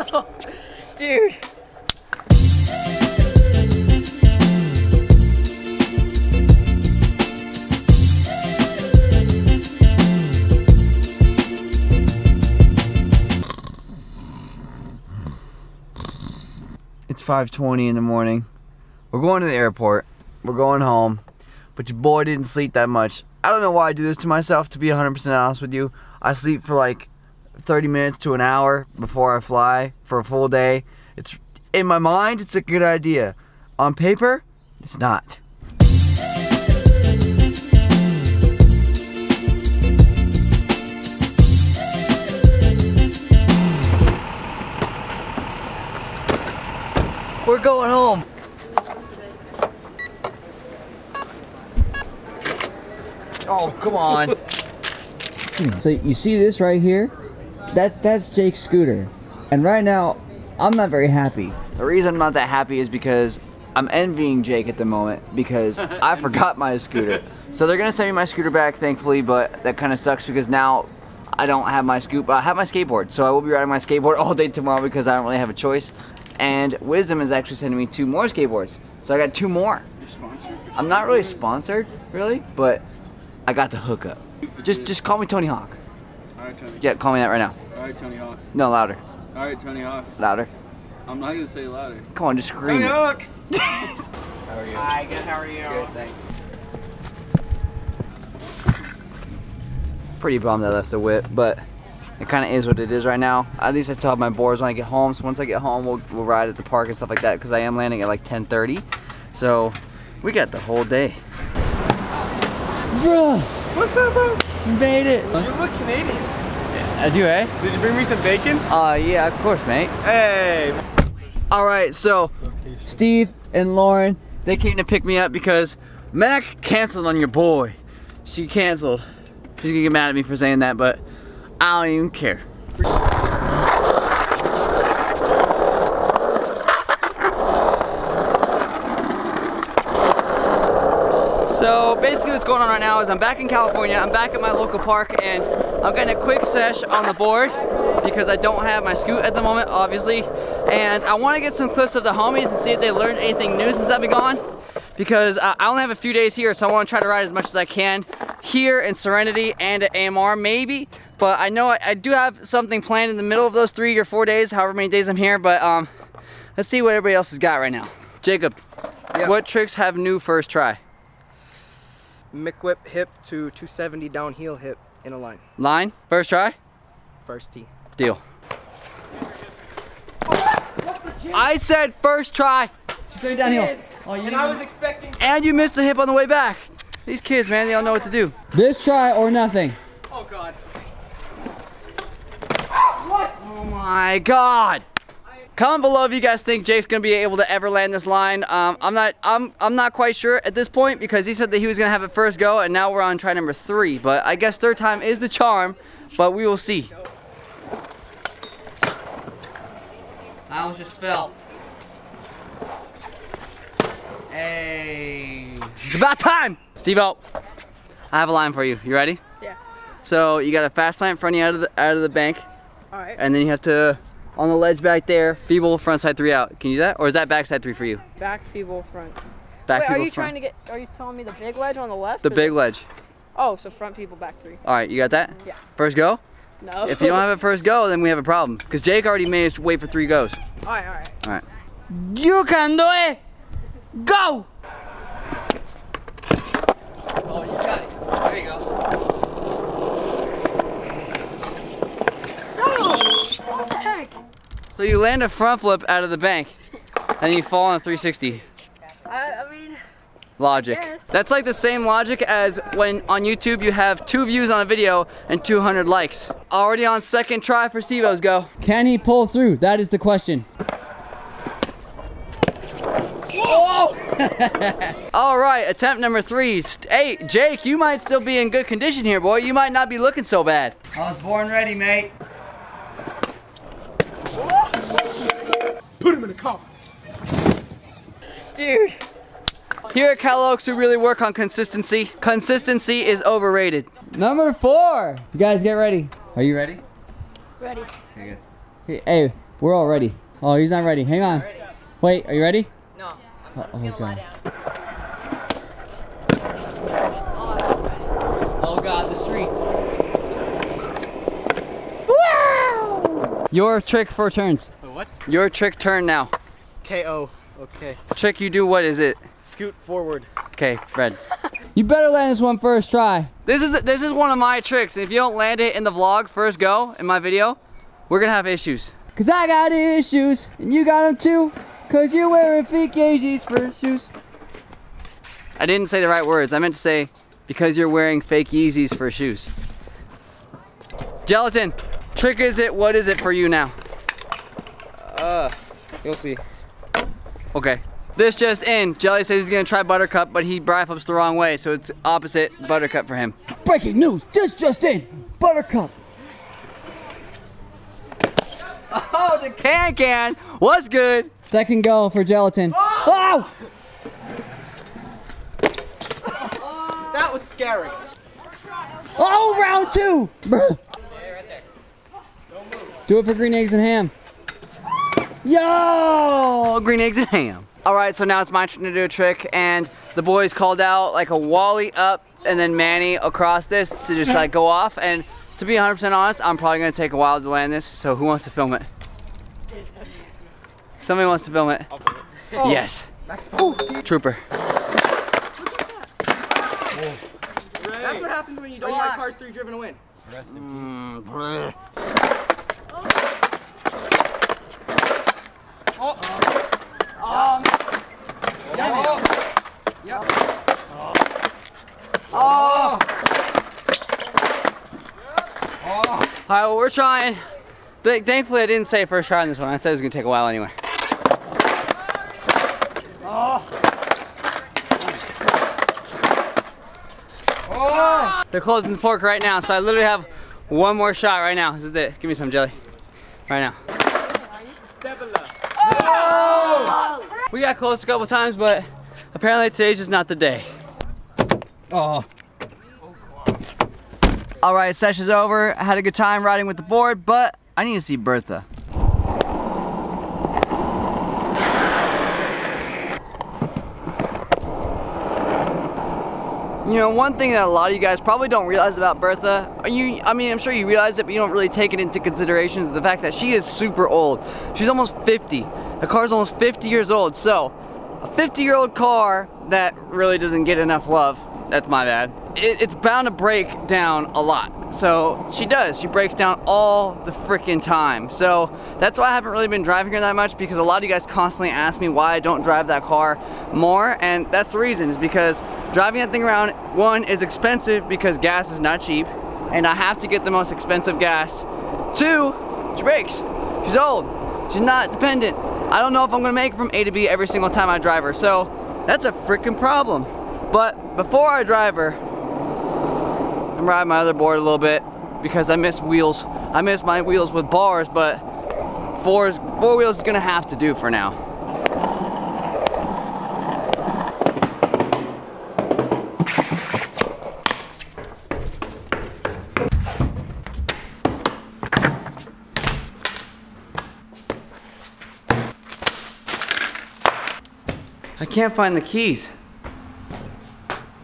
Dude. It's 5:20 in the morning. We're going to the airport. We're going home. But your boy didn't sleep that much. I don't know why I do this to myself to be 100% honest with you. I sleep for like 30 minutes to an hour before I fly for a full day. It's in my mind it's a good idea. On paper, it's not. We're going home. Oh, come on. Hmm, so you see this right here? That that's Jake's scooter. And right now, I'm not very happy. The reason I'm not that happy is because I'm envying Jake at the moment because I forgot my scooter. So they're gonna send me my scooter back, thankfully, but that kind of sucks because now I don't have my scoop. I have my skateboard, so I will be riding my skateboard all day tomorrow because I don't really have a choice. And Wisdom is actually sending me two more skateboards, so I got two more. You're sponsored? I'm not really sponsored, really, but I got the hookup. Just just call me Tony Hawk. Alright, Tony. Yeah, call me that right now. Alright, Tony Hawk. No, louder. Alright, Tony Hawk. Louder. I'm not gonna say louder. Come on, just scream Tony it. Hawk! Hi, good. How are you? Good, thanks. Pretty bummed I left the whip, but it kind of is what it is right now. At least I still have my boards when I get home. So once I get home, we'll, we'll ride at the park and stuff like that because I am landing at like 10:30. So we got the whole day. Bruh, What's up, bro? made it. You look Canadian. I do, eh? Did you bring me some bacon? Uh, yeah, of course, mate. Hey! All right, so Steve and Lauren, they came to pick me up because Mac canceled on your boy. She canceled. She's gonna get mad at me for saying that, but I don't even care. So basically what's going on right now is I'm back in California, I'm back at my local park and I'm getting a quick sesh on the board because I don't have my scoot at the moment, obviously. And I want to get some clips of the homies and see if they learned anything new since I've been gone. Because uh, I only have a few days here, so I want to try to ride as much as I can here in Serenity and at AMR, maybe. But I know I, I do have something planned in the middle of those three or four days, however many days I'm here. But um, let's see what everybody else has got right now. Jacob, Yeah. what tricks have new first try? McWhip hip to 270 downhill hip in a line. Line, first try? First tee. Deal. I said first try. She said downhill. Oh, you And I was expecting. and you missed the hip on the way back. These kids, man, they don't know what to do. This try or nothing. Oh God. Oh my god. Comment below if you guys think Jake's gonna be able to ever land this line. Um, I'm not. I'm. I'm not quite sure at this point because he said that he was gonna have it first go, and now we're on try number three. But I guess third time is the charm. But we will see. I almost just fell. Hey. It's about time! Steve I have a line for you. You ready? Yeah. So you got a fast plant in front of you out of the out of the bank, All right. and then you have to on the ledge back there, feeble front side three out. Can you do that, or is that back side three for you? Back feeble front. Back Wait, are you front. trying to get? Are you telling me the big ledge on the left? the or big ledge. Oh, so front feeble back three. All right, you got that? Yeah. First go. No. If you don't have a first go, then we have a problem. Cause Jake already made us wait for three goes. all right, all right. All right. You can do it. Go. Oh, you got it. There you go. What the heck? So you land a front flip out of the bank, and you fall on a 360. I, I mean, Logic. Yes. That's like the same logic as when on YouTube you have two views on a video and 200 likes. Already on second try for Stevo's go. Can he pull through? That is the question. All right, attempt number three. St- Hey, Jake, you might still be in good condition here, boy. You might not be looking so bad. I was born ready, mate. Put him in a coffin. dude. Here at Cal Oaks, we really work on consistency. Consistency is overrated. Number four. You guys get ready. Are you ready? Ready. Hey, hey, We're all ready. Oh, he's not ready. Hang on. Ready? Wait, are you ready? No. I'm, Oh, I'm just oh, gonna lie God. down. Oh God, the streets. Wow! Your trick for turns. What? Your trick turn now. KO. Okay. Trick you do what is it? Scoot forward. Okay, Fred. you better land this one first try. This is this is one of my tricks. And if you don't land it in the vlog first go in my video, we're gonna have issues. Cause I got issues and you got them too. Cause you're wearing fake Yeezys for shoes. I didn't say the right words. I meant to say because you're wearing fake Yeezys for shoes. Gelatin, trick is it? What is it for you now? Uh, you'll see. Okay. This just in, Jelly says he's gonna try Buttercup, but he brought flips the wrong way, so it's opposite Buttercup for him. Breaking news, this just in, Buttercup. Oh, the can can, was good? Second go for Gelatin. Oh! That was scary. Oh, round two! Bruh. Do it for green eggs and ham. Yo! Green eggs and ham. All right, so now it's my turn to do a trick, and the boys called out like a Wally up and then Manny across this to just like go off. And to be 100% honest, I'm probably gonna take a while to land this. So who wants to film it? Somebody wants to film it. Oh. Yes. Trooper. That's what happens when you don't like Cars 3 Driven to Win. Mm, All right, well, we're trying. Th- Thankfully, I didn't say first try on this one. I said it was gonna take a while anyway. Oh. They're closing the pork right now, so I literally have one more shot right now. This is it. Give me some jelly. Right now. We got close a couple times, but apparently today's just not the day. Oh. All right, session's over. I had a good time riding with the board, but I need to see Bertha. You know, one thing that a lot of you guys probably don't realize about Bertha, you, I mean, I'm sure you realize it, but you don't really take it into consideration is the fact that she is super old. She's almost 50. The car's almost 50 years old, so a 50 year old car that really doesn't get enough love, that's my bad, it, it's bound to break down a lot. So she does, she breaks down all the freaking time. So that's why I haven't really been driving her that much because a lot of you guys constantly ask me why I don't drive that car more, and that's the reason, is because driving that thing around, one, is expensive because gas is not cheap, and I have to get the most expensive gas. Two, she breaks. She's old. She's not dependent. I don't know if I'm gonna make it from A to B every single time I drive her, so that's a freaking problem. But before I drive her, I'm riding my other board a little bit because I miss wheels. I miss my wheels with bars, but fours, four wheels is gonna have to do for now. I can't find the keys.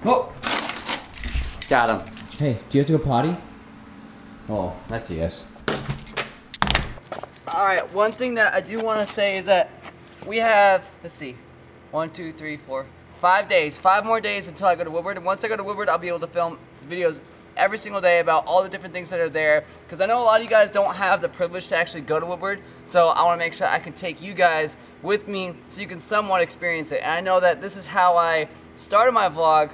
Oh! Got him. Hey, do you have to go potty? Oh, that's a yes. Alright, one thing that I do want to say is that we have, let's see, one, two, three, four, five days, five more days until I go to Woodward. And once I go to Woodward, I'll be able to film videos every single day about all the different things that are there. Because I know a lot of you guys don't have the privilege to actually go to Woodward. So I want to make sure I can take you guys with me so you can somewhat experience it. And I know that this is how I started my vlog.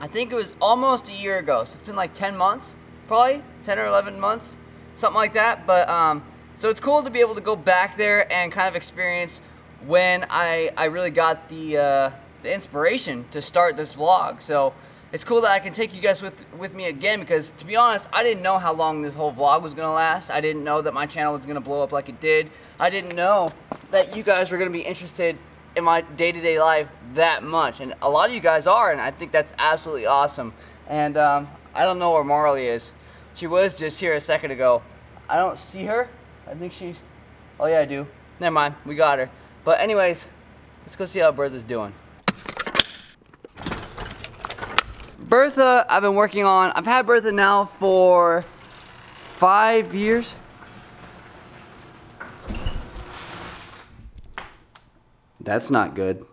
I think it was almost a year ago. So it's been like 10 months, probably 10 or 11 months, something like that. But um, so it's cool to be able to go back there and kind of experience when I, I really got the, uh, the inspiration to start this vlog. So it's cool that I can take you guys with, with me again because to be honest, I didn't know how long this whole vlog was to last. I didn't know that my channel was to blow up like it did. I didn't know that you guys were to be interested in my day-to-day life that much. And a lot of you guys are, and I think that's absolutely awesome. And um, I don't know where Marley is. She was just here a second ago. I don't see her. I think she's Oh yeah, I do. Never mind, we got her. But anyways, let's go see how Bertha's doing. Bertha, I've been working on. I've had Bertha now for five years. That's not good.